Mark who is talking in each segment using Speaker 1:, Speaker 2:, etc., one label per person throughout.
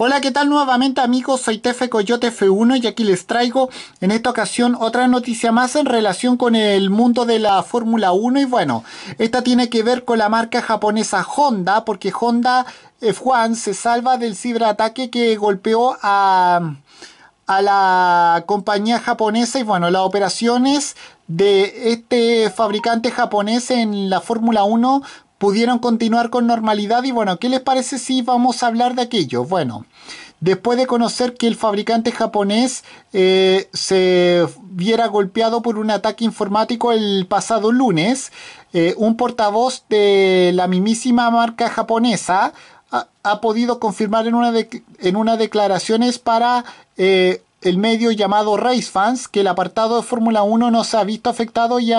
Speaker 1: Hola, ¿qué tal nuevamente amigos? Soy Tefe Coyote F1 y aquí les traigo en esta ocasión otra noticia más en relación con el mundo de la Fórmula 1 y bueno, esta tiene que ver con la marca japonesa Honda porque Honda F1 se salva del ciberataque que golpeó a, a la compañía japonesa y bueno, las operaciones de este fabricante japonés en la Fórmula 1 pudieron continuar con normalidad y bueno, ¿qué les parece si vamos a hablar de aquello? Bueno, después de conocer que el fabricante japonés eh, se viera golpeado por un ataque informático el pasado lunes, eh, un portavoz de la mismísima marca japonesa ha, podido confirmar en una, de, en declaraciones para eh, el medio llamado Race Fans que el apartado de Fórmula 1 no se ha visto afectado y,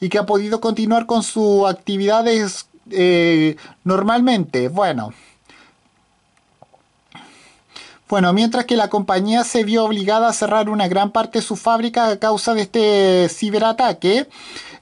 Speaker 1: y que ha podido continuar con sus actividades eh, normalmente. Bueno. Bueno, mientras que la compañía se vio obligada a cerrar una gran parte de su fábrica a causa de este ciberataque,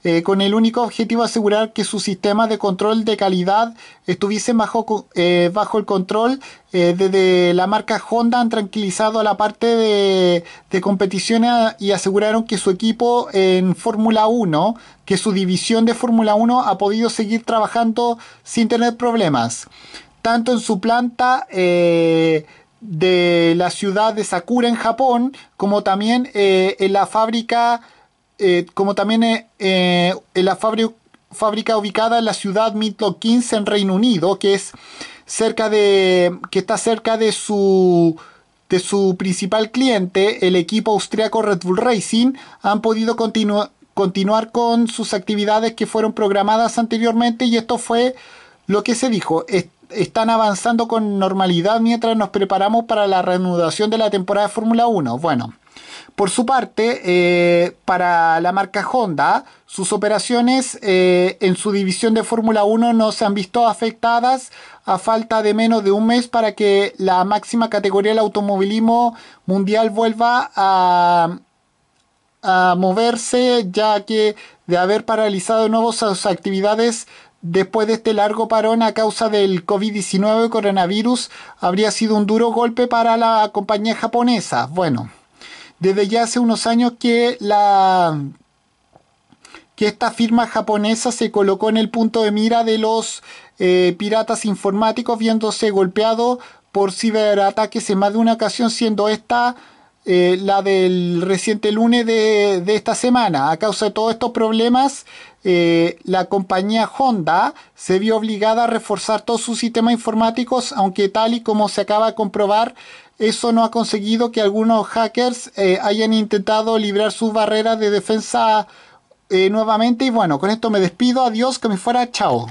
Speaker 1: eh, con el único objetivo de asegurar que sus sistemas de control de calidad estuviesen bajo, eh, bajo el control eh, desde la marca Honda han tranquilizado a la parte de, de competiciones y aseguraron que su equipo en Fórmula 1, que su división de Fórmula 1 ha podido seguir trabajando sin tener problemas, tanto en su planta de la ciudad de Sakura en Japón, como también en la fábrica eh, como también eh, eh, en la fábrica ubicada en la ciudad Keynes en Reino Unido, que es cerca de que está cerca de su de su principal cliente, el equipo austriaco Red Bull Racing, han podido continuar con sus actividades que fueron programadas anteriormente y esto fue lo que se dijo. Están avanzando con normalidad mientras nos preparamos para la reanudación de la temporada de Fórmula 1. Bueno, por su parte, eh, para la marca Honda, sus operaciones eh, en su división de Fórmula 1 no se han visto afectadas a falta de menos de un mes para que la máxima categoría del automovilismo mundial vuelva a, a moverse, ya que de haber paralizado de nuevo sus actividades después de este largo parón a causa del COVID-19 coronavirus, habría sido un duro golpe para la compañía japonesa. Bueno desde ya hace unos años que la que esta firma japonesa se colocó en el punto de mira de los eh, piratas informáticos viéndose golpeado por ciberataques en más de una ocasión siendo esta eh, la del reciente lunes de, esta semana. A causa de todos estos problemas, eh, la compañía Honda se vio obligada a reforzar todos sus sistemas informáticos, aunque tal y como se acaba de comprobar, eso no ha conseguido que algunos hackers eh, hayan intentado librar sus barreras de defensa eh, nuevamente. Y bueno, con esto me despido. Adiós, que me fuera. Chao.